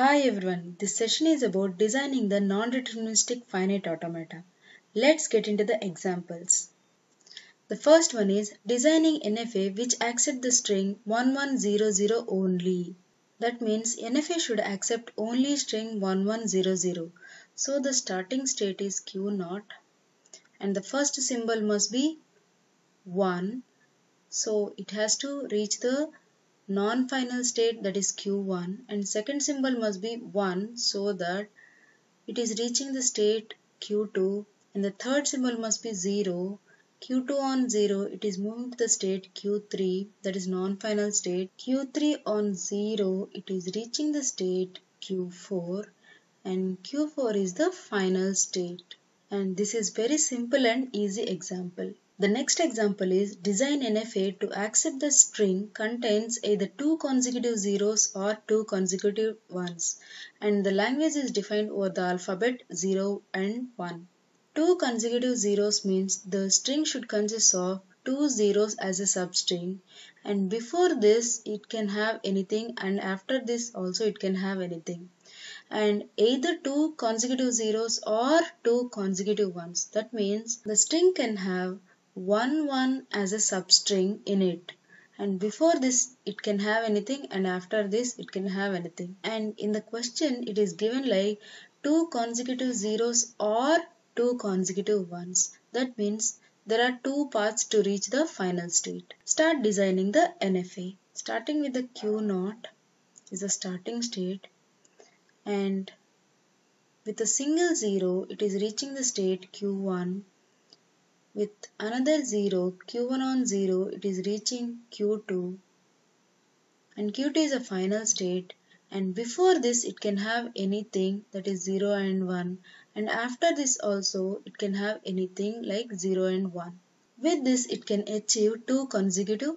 Hi everyone, this session is about designing the non-deterministic finite automata. Let's get into the examples. The first one is designing NFA which accept the string 1100 only. That means NFA should accept only string 1100. So the starting state is Q0 and the first symbol must be 1. So it has to reach the non-final state that is q1 and second symbol must be 1 so that it is reaching the state q2 and the third symbol must be 0 q2 on 0 it is moving to the state q3 that is non-final state. Q3 on 0 it is reaching the state q4 and q4 is the final state. And this is very simple and easy example the next example is design NFA to accept the string contains either two consecutive zeros or two consecutive ones and the language is defined over the alphabet 0 and 1. Two consecutive zeros means the string should consist of two zeros as a substring and before this it can have anything and after this also it can have anything and either two consecutive zeros or two consecutive ones. That means the string can have 1 1 as a substring in it. And before this it can have anything and after this it can have anything. And in the question it is given like two consecutive zeros or two consecutive ones. That means there are two paths to reach the final state. Start designing the NFA starting with the Q naught is the starting state. And with a single zero it is reaching the state Q1 with another 0, Q1 on 0, it is reaching Q2 and Q2 is a final state and before this it can have anything that is 0 and 1 and after this also it can have anything like 0 and 1. With this it can achieve two consecutive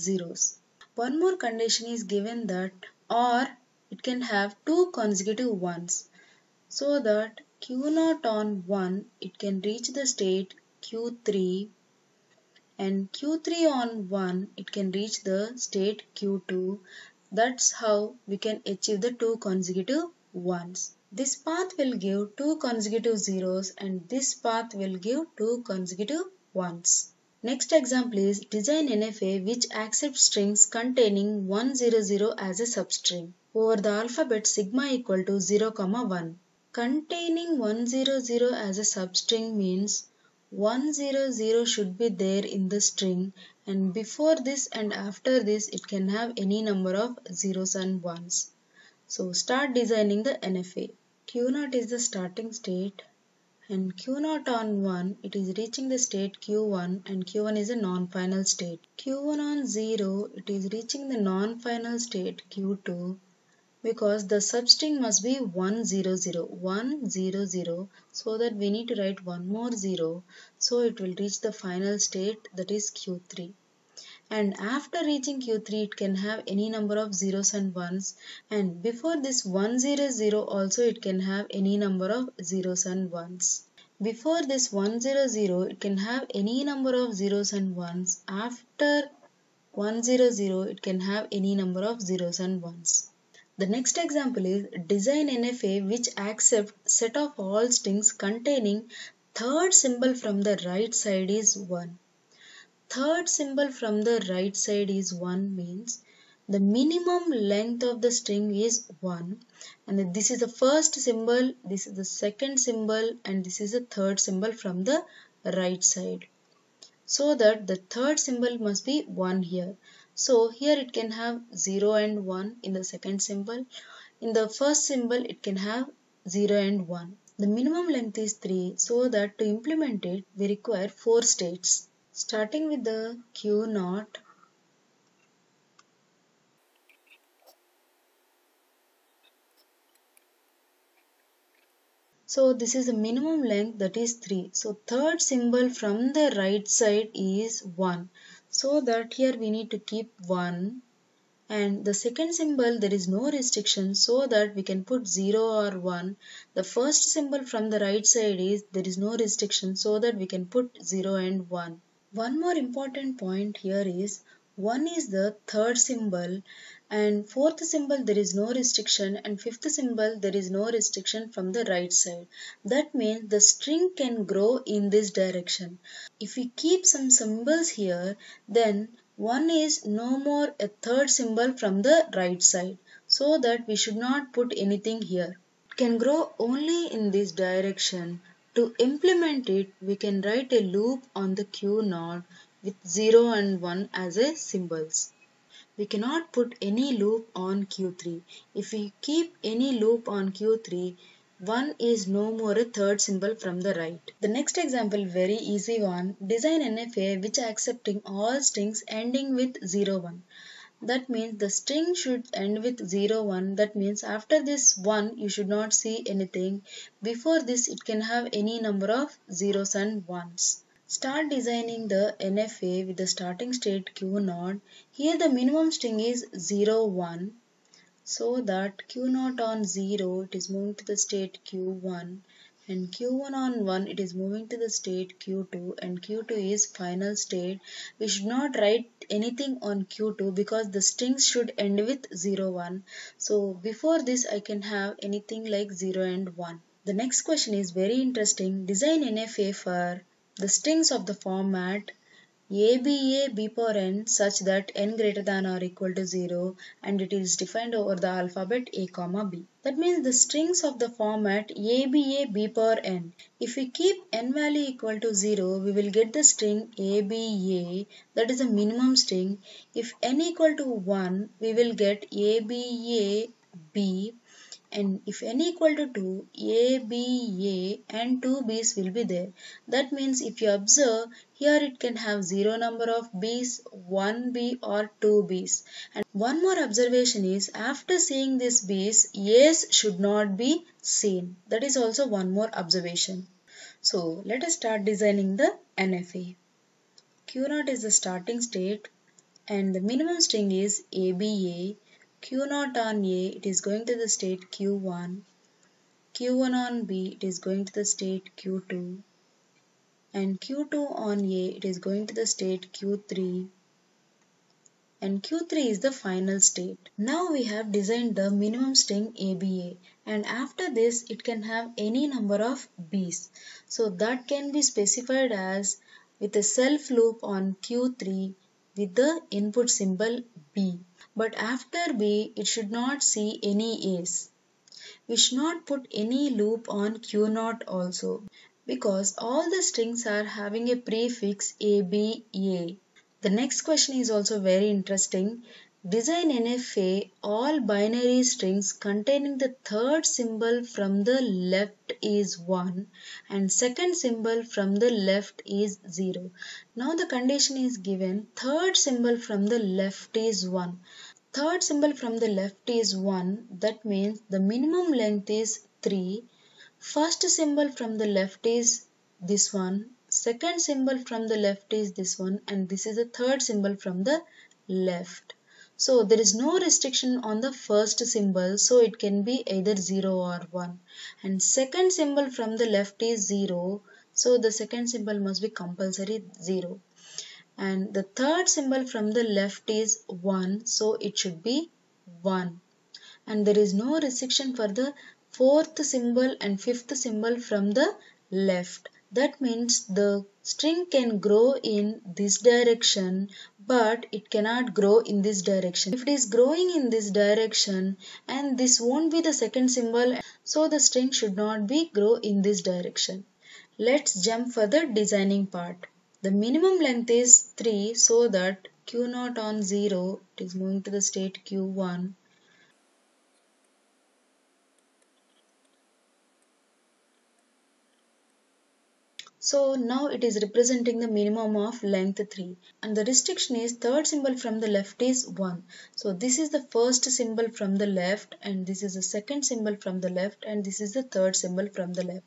zeros. One more condition is given that or it can have two consecutive ones so that Q0 on 1 it can reach the state Q3 and Q3 on 1 it can reach the state Q2 that's how we can achieve the two consecutive ones. This path will give two consecutive zeros and this path will give two consecutive ones. Next example is design NFA which accepts strings containing 100 as a substring over the alphabet sigma equal to 0, comma 1. Containing 100 as a substring means 100 should be there in the string and before this and after this it can have any number of zeros and ones. So start designing the NFA. Q0 is the starting state and Q0 on 1 it is reaching the state Q1 and Q1 is a non-final state. Q1 on 0 it is reaching the non-final state Q2 because the substring must be 100 100 so that we need to write one more 0 so it will reach the final state that is q3 and after reaching q3 it can have any number of zeros and ones and before this 100 also it can have any number of zeros and ones. Before this 100 it can have any number of zeros and ones. After 100 it can have any number of zeros and ones the next example is design NFA which accept set of all strings containing third symbol from the right side is 1. Third symbol from the right side is 1 means the minimum length of the string is 1 and this is the first symbol, this is the second symbol and this is the third symbol from the right side. So that the third symbol must be 1 here. So here it can have 0 and 1 in the second symbol. In the first symbol it can have 0 and 1. The minimum length is 3 so that to implement it we require 4 states. Starting with the Q naught So this is the minimum length that is 3. So third symbol from the right side is 1 so that here we need to keep 1 and the second symbol there is no restriction. So that we can put 0 or 1 the first symbol from the right side is there is no restriction. So that we can put 0 and 1 one more important point here is 1 is the third symbol and fourth symbol there is no restriction and fifth symbol there is no restriction from the right side. That means the string can grow in this direction. If we keep some symbols here then 1 is no more a third symbol from the right side so that we should not put anything here. It can grow only in this direction. To implement it we can write a loop on the Q naught with 0 and 1 as a symbols. We cannot put any loop on Q3. If we keep any loop on Q3, 1 is no more a third symbol from the right. The next example very easy one. Design NFA which accepting all strings ending with 0, 1. That means the string should end with 0, 1. That means after this 1 you should not see anything. Before this it can have any number of zeros and ones. Start designing the NFA with the starting state Q0. Here the minimum string is 0, 1. So that Q0 on 0 it is moving to the state Q1 and Q1 on 1 it is moving to the state Q2 and Q2 is final state. We should not write anything on Q2 because the strings should end with 0, 1. So before this I can have anything like 0 and 1. The next question is very interesting. Design NFA for the strings of the format ABA B power n such that n greater than or equal to 0 and it is defined over the alphabet A comma B. That means the strings of the format ABA B power n. If we keep n value equal to 0 we will get the string ABA that is a minimum string. If n equal to 1 we will get ABA B and if n equal to 2 a b a and 2 b's will be there. That means if you observe here it can have zero number of b's 1 b or 2 b's. And one more observation is after seeing this b's a's should not be seen. That is also one more observation. So let us start designing the nfa q0 is the starting state and the minimum string is aba Q naught on A, it is going to the state Q1. Q1 on B, it is going to the state Q2. And Q2 on A, it is going to the state Q3. And Q3 is the final state. Now we have designed the minimum string ABA and after this it can have any number of B's. So that can be specified as with a self loop on Q3 with the input symbol B but after B it should not see any A's. We should not put any loop on Q naught also because all the strings are having a prefix ABA. The next question is also very interesting. Design NFA all binary strings containing the third symbol from the left is 1 and second symbol from the left is 0. Now the condition is given third symbol from the left is 1. Third symbol from the left is 1 that means the minimum length is 3. First symbol from the left is this one. Second symbol from the left is this one and this is the third symbol from the left. So there is no restriction on the first symbol so it can be either 0 or 1 and second symbol from the left is 0 so the second symbol must be compulsory 0 and the third symbol from the left is 1 so it should be 1 and there is no restriction for the fourth symbol and fifth symbol from the left. That means the string can grow in this direction but it cannot grow in this direction. If it is growing in this direction and this won't be the second symbol so the string should not be grow in this direction. Let's jump for the designing part. The minimum length is 3 so that q0 on 0 it is moving to the state Q1 So now it is representing the minimum of length 3 and the restriction is third symbol from the left is 1. So this is the first symbol from the left and this is the second symbol from the left and this is the third symbol from the left.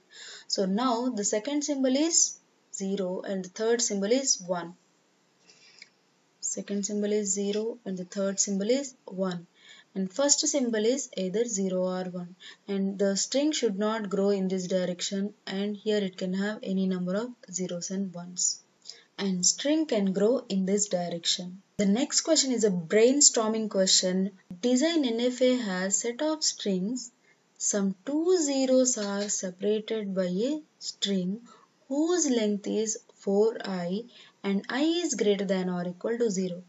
So now the second symbol is 0 and the third symbol is 1. Second symbol is 0 and the third symbol is 1 and first symbol is either 0 or 1 and the string should not grow in this direction and here it can have any number of zeros and ones and string can grow in this direction. The next question is a brainstorming question. Design NFA has set of strings. Some two zeros are separated by a string whose length is 4i and i is greater than or equal to 0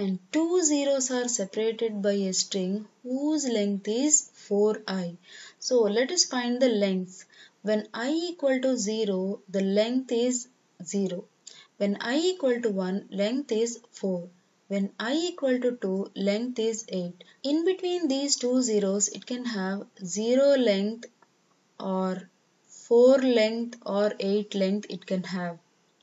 and two zeros are separated by a string whose length is 4i. So let us find the length. When i equal to 0, the length is 0. When i equal to 1, length is 4. When i equal to 2, length is 8. In between these two zeros, it can have 0 length or 4 length or 8 length it can have.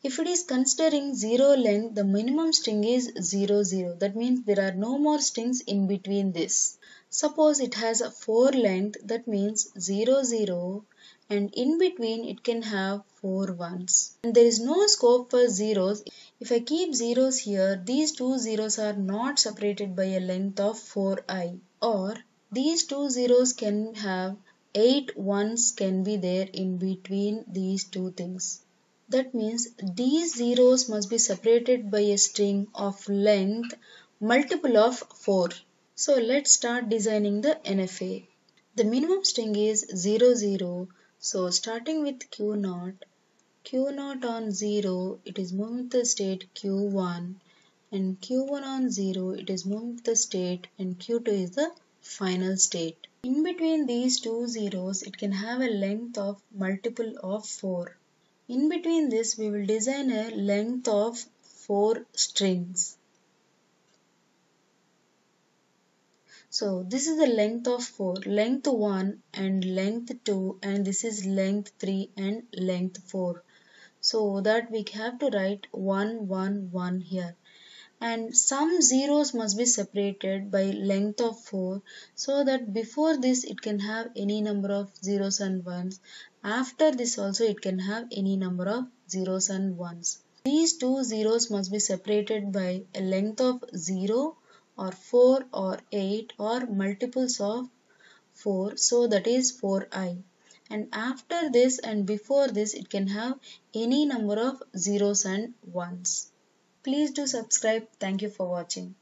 If it is considering 0 length, the minimum string is 0, 0. That means there are no more strings in between this. Suppose it has a 4 length, that means 0, 0 and in between it can have 4 ones. And there is no scope for zeros. If I keep zeros here, these two zeros are not separated by a length of 4i or these two zeros can have 8 ones can be there in between these two things. That means these zeros must be separated by a string of length multiple of 4. So let's start designing the NFA. The minimum string is 0, 0 so starting with Q0, Q0 on 0 it is moving the state Q1 and Q1 on 0 it is moving the state and Q2 is the final state. In between these two zeros it can have a length of multiple of 4. In between this we will design a length of 4 strings. So this is the length of 4, length 1 and length 2 and this is length 3 and length 4. So that we have to write 1, 1, 1 here. And some zeros must be separated by length of 4 so that before this it can have any number of zeros and ones. After this also it can have any number of zeros and ones. These two zeros must be separated by a length of 0 or 4 or 8 or multiples of 4 so that is 4i and after this and before this it can have any number of zeros and ones. Please do subscribe. Thank you for watching.